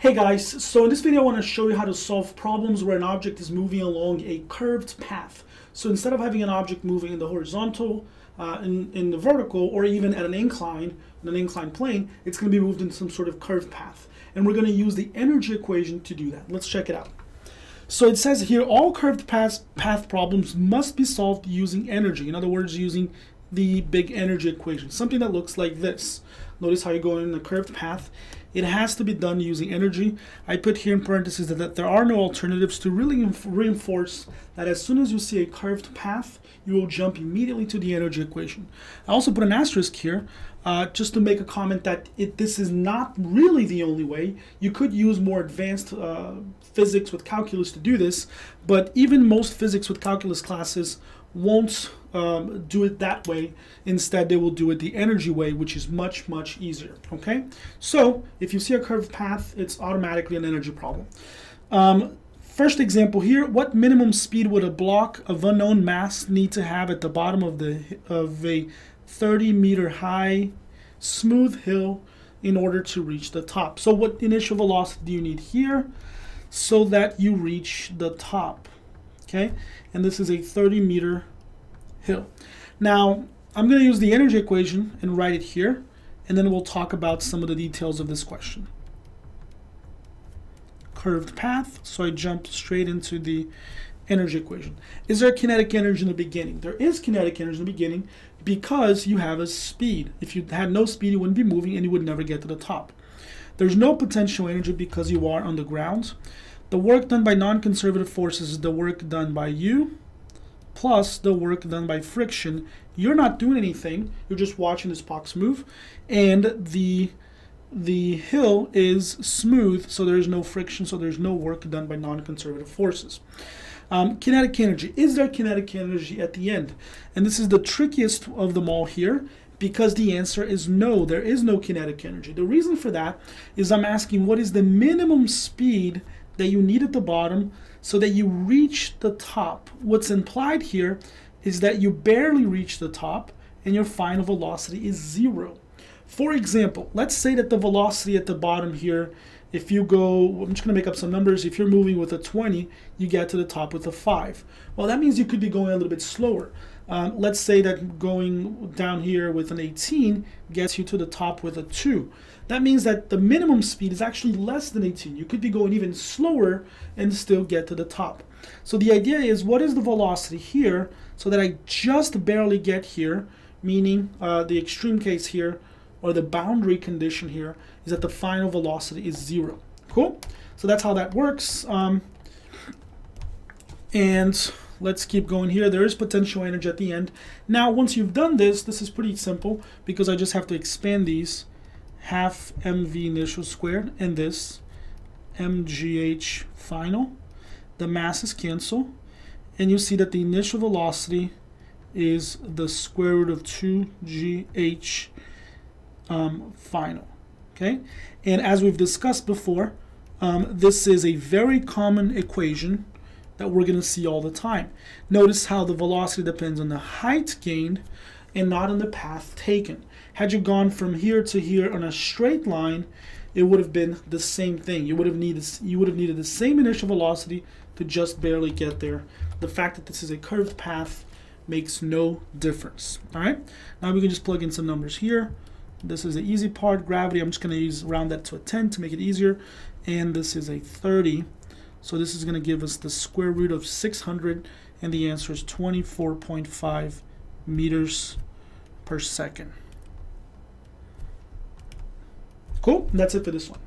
Hey guys, so in this video I want to show you how to solve problems where an object is moving along a curved path. So instead of having an object moving in the horizontal, uh, in, in the vertical, or even at an incline, in an inclined plane, it's going to be moved in some sort of curved path. And we're going to use the energy equation to do that. Let's check it out. So it says here, all curved path, path problems must be solved using energy. In other words, using the big energy equation, something that looks like this. Notice how you're going in a curved path. It has to be done using energy. I put here in parentheses that, that there are no alternatives to really reinforce that as soon as you see a curved path, you will jump immediately to the energy equation. I also put an asterisk here uh, just to make a comment that it, this is not really the only way. You could use more advanced uh, physics with calculus to do this, but even most physics with calculus classes won't um, do it that way. Instead, they will do it the energy way, which is much, much easier. Okay, so if you see a curved path, it's automatically an energy problem. Um, first example here, what minimum speed would a block of unknown mass need to have at the bottom of, the, of a 30 meter high smooth hill in order to reach the top? So what initial velocity do you need here so that you reach the top? Okay, and this is a 30 meter hill. Now, I'm going to use the energy equation and write it here, and then we'll talk about some of the details of this question. Curved path, so I jump straight into the energy equation. Is there kinetic energy in the beginning? There is kinetic energy in the beginning because you have a speed. If you had no speed, you wouldn't be moving and you would never get to the top. There's no potential energy because you are on the ground. The work done by non-conservative forces is the work done by you plus the work done by friction. You're not doing anything. You're just watching this box move. And the the hill is smooth, so there's no friction, so there's no work done by non-conservative forces. Um, kinetic energy. Is there kinetic energy at the end? And this is the trickiest of them all here because the answer is no, there is no kinetic energy. The reason for that is I'm asking what is the minimum speed that you need at the bottom so that you reach the top. What's implied here is that you barely reach the top and your final velocity is zero. For example, let's say that the velocity at the bottom here, if you go, I'm just going to make up some numbers. If you're moving with a 20, you get to the top with a 5. Well, that means you could be going a little bit slower. Um, let's say that going down here with an 18 gets you to the top with a 2. That means that the minimum speed is actually less than 18. You could be going even slower and still get to the top. So the idea is what is the velocity here so that I just barely get here, meaning uh, the extreme case here or the boundary condition here is that the final velocity is zero. Cool? So that's how that works. Um, and let's keep going here. There is potential energy at the end. Now, once you've done this, this is pretty simple because I just have to expand these half mv initial squared and this mgh final. The masses cancel and you see that the initial velocity is the square root of 2gh um, final. Okay, and as we've discussed before, um, this is a very common equation that we're going to see all the time. Notice how the velocity depends on the height gained and not on the path taken. Had you gone from here to here on a straight line, it would have been the same thing. You would have needed you would have needed the same initial velocity to just barely get there. The fact that this is a curved path makes no difference. All right. Now we can just plug in some numbers here. This is the easy part. Gravity. I'm just going to use round that to a 10 to make it easier. And this is a 30. So this is going to give us the square root of 600, and the answer is 24.5 meters per second. Cool. That's it for this one.